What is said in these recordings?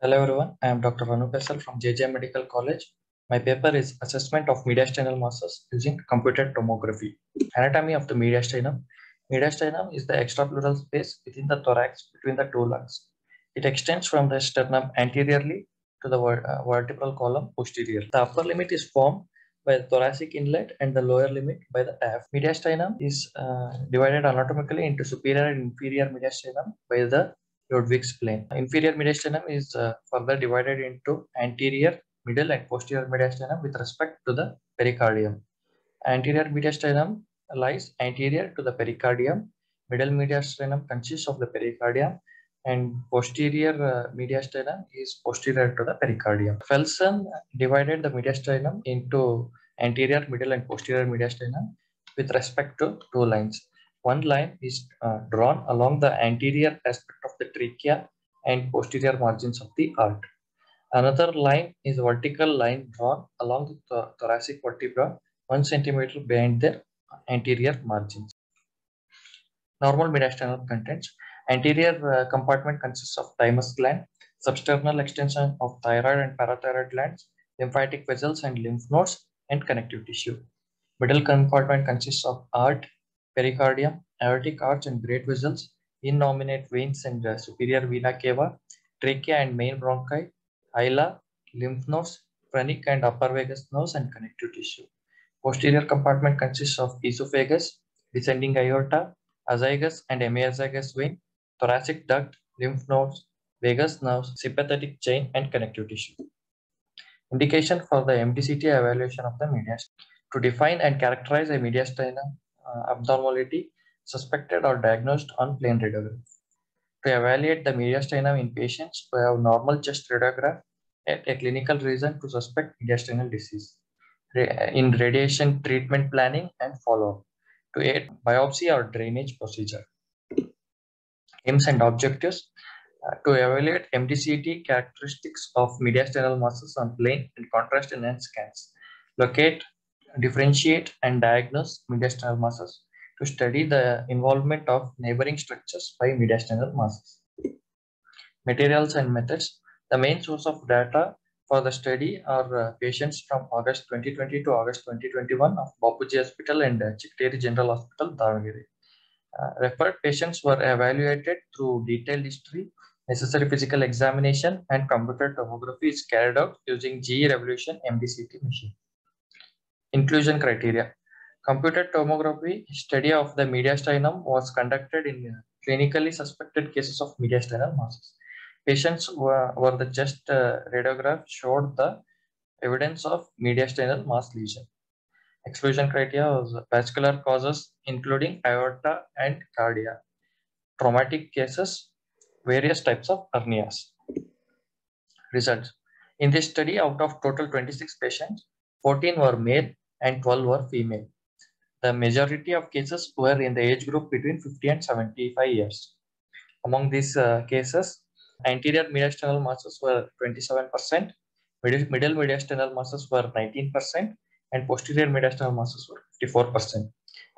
Hello everyone, I am Dr. Anup SL from JJ Medical College. My paper is Assessment of Mediastinal Masses using Computed Tomography. Anatomy of the mediastinum. Mediastinum is the extrapleural space within the thorax between the two lungs. It extends from the sternum anteriorly to the uh, vertebral column posterior. The upper limit is formed by the thoracic inlet and the lower limit by the diaphragm. Mediastinum is uh, divided anatomically into superior and inferior mediastinum by the Ludwig's plane. Inferior mediastinum is uh, further divided into anterior, middle, and posterior mediastinum with respect to the pericardium. Anterior mediastinum lies anterior to the pericardium. Middle mediastinum consists of the pericardium, and posterior uh, mediastinum is posterior to the pericardium. Felson divided the mediastinum into anterior, middle, and posterior mediastinum with respect to two lines. One line is uh, drawn along the anterior aspect of the trachea and posterior margins of the heart. Another line is a vertical line drawn along the th- thoracic vertebra one centimeter behind their anterior margins. Normal mediastinal contents. Anterior uh, compartment consists of thymus gland, substernal extension of thyroid and parathyroid glands, lymphatic vessels and lymph nodes, and connective tissue. Middle compartment consists of heart, pericardium, aortic arch and great vessels, innominate veins and uh, superior vena cava, trachea and main bronchi, hila, lymph nodes, phrenic and upper vagus nerves and connective tissue. Posterior compartment consists of esophagus, descending aorta, azygos and hemiazygos vein, thoracic duct, lymph nodes, vagus nerves, sympathetic chain and connective tissue. Indication for the MDCT evaluation of the mediastinum. To define and characterize a mediastinum abnormality suspected or diagnosed on plain radiograph. To evaluate the mediastinum in patients who have normal chest radiograph at a clinical reason to suspect mediastinal disease. In radiation treatment planning and follow-up. To aid biopsy or drainage procedure. Aims and objectives. Uh, to evaluate MDCT characteristics of mediastinal masses on plain and contrast enhanced scans. Locate, differentiate, and diagnose mediastinal masses to study the involvement of neighboring structures by mediastinal masses. Materials and methods. The main source of data for the study are uh, patients from August 2020 to August 2021 of Bapuji Hospital and uh, Chigateri General Hospital, Davangere. Uh, referred patients were evaluated through detailed history, necessary physical examination, and computer tomography is carried out using GE Revolution MDCT machine. Inclusion criteria. Computed tomography study of the mediastinum was conducted in clinically suspected cases of mediastinal masses. Patients were, were the chest uh, radiograph showed the evidence of mediastinal mass lesion. Exclusion criteria was vascular causes including aorta and cardia, traumatic cases, various types of hernias. Results. In this study, out of total 26 patients, 14 were male and 12 were female. The majority of cases were in the age group between 50 and 75 years. Among these uh, cases, anterior mediastinal masses were 27%, middle, middle mediastinal masses were 19%, and posterior mediastinal masses were 54%.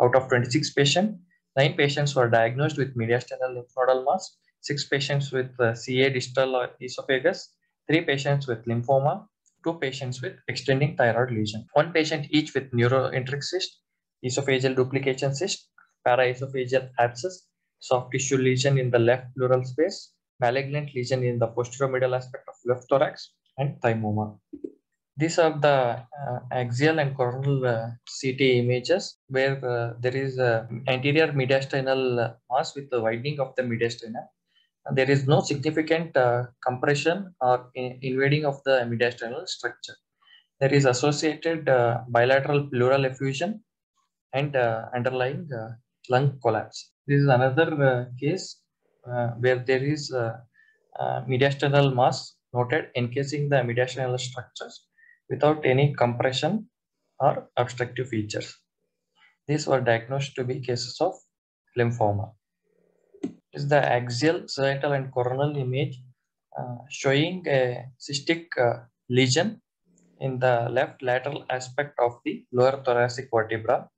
Out of 26 patients, 9 patients were diagnosed with mediastinal lymph nodal mass, 6 patients with uh, CA distal esophagus, 3 patients with lymphoma, 2 patients with extending thyroid lesion, 1 patient each with neuroenteric cyst, esophageal duplication cyst, paraesophageal abscess, soft tissue lesion in the left pleural space, malignant lesion in the posterior middle aspect of left thorax, and thymoma. These are the uh, axial and coronal uh, CT images where uh, there is a anterior mediastinal mass with the widening of the mediastinum. There is no significant uh, compression or in- invading of the mediastinal structure. There is associated uh, bilateral pleural effusion and uh, underlying uh, lung collapse. This is another uh, case uh, where there is mediastinal mass noted encasing the mediastinal structures without any compression or obstructive features. These were diagnosed to be cases of lymphoma. Is the axial, sagittal, and coronal image uh, showing a cystic uh, lesion in the left lateral aspect of the lower thoracic vertebra.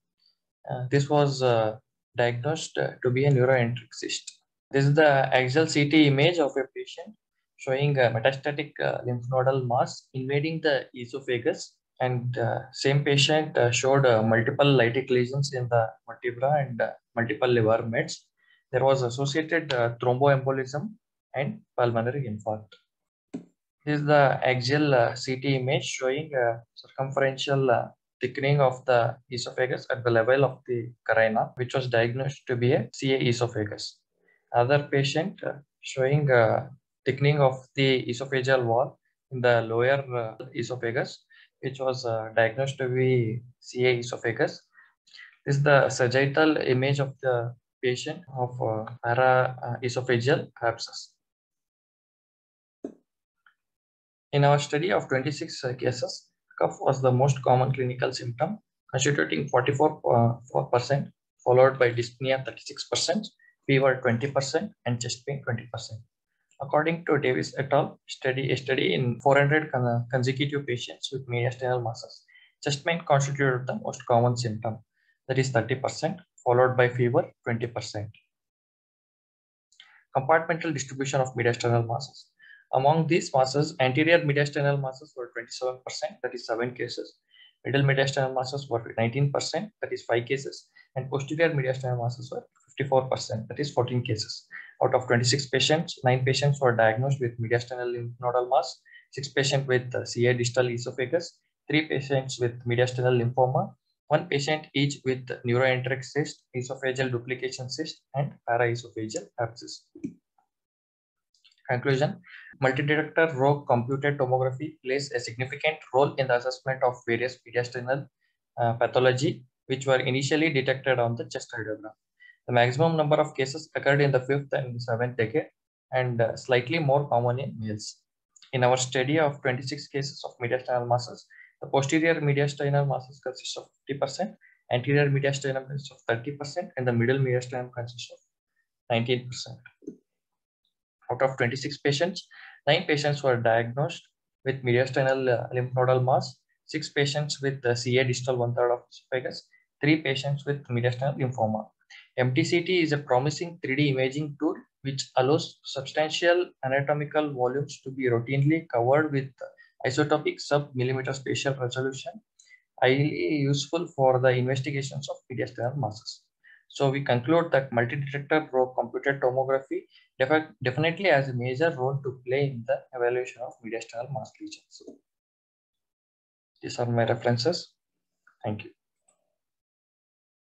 Uh, this was uh, diagnosed uh, to be a neuroenteric cyst. This is the axial CT image of a patient showing a metastatic uh, lymph nodal mass invading the esophagus. And same patient showed multiple lytic lesions in the vertebra and multiple liver mets. There was associated uh, thromboembolism and pulmonary infarct. This is the axial CT image showing circumferential thickening of the esophagus at the level of the carina, which was diagnosed to be a CA esophagus. Other patient showing thickening of the esophageal wall in the lower uh, esophagus, which was uh, diagnosed to be CA esophagus. This is the sagittal image of the patient of uh, paraesophageal abscess. In our study of 26 uh, cases, cough was the most common clinical symptom, constituting 44%, followed by dyspnea 36%, fever 20%, and chest pain 20%. According to Davis et al., study, a study in 400 consecutive patients with mediastinal masses, chest pain constituted the most common symptom, that is 30%, followed by fever 20%. Compartmental distribution of mediastinal masses. Among these masses, anterior mediastinal masses were 27%, that is 7 cases. Middle mediastinal masses were 19%, that is 5 cases. And posterior mediastinal masses were 54%, that is 14 cases. Out of 26 patients, 9 patients were diagnosed with mediastinal lymph nodal mass, 6 patients with uh, CA distal esophagus, 3 patients with mediastinal lymphoma, 1 patient each with neuroenteric cyst, esophageal duplication cyst, and paraesophageal abscess. Conclusion Multi-detector row computed tomography plays a significant role in the assessment of various mediastinal uh, pathology, which were initially detected on the chest radiograph. The maximum number of cases occurred in the fifth and seventh decade and uh, slightly more common in males. In our study of 26 cases of mediastinal masses, the posterior mediastinal masses consist of 50%, anterior mediastinum consists of 30%, and the middle mediastinum consists of 19%. Out of 26 patients, 9 patients were diagnosed with mediastinal uh, lymph nodal mass, 6 patients with uh, CA distal one third of esophagus, 3 patients with mediastinal lymphoma. MDCT is a promising 3D imaging tool which allows substantial anatomical volumes to be routinely covered with isotropic sub-millimeter spatial resolution, highly useful for the investigations of mediastinal masses. So we conclude that multi-detector row computed tomography def definitely has a major role to play in the evaluation of mediastinal mass lesions. These are my references. Thank you.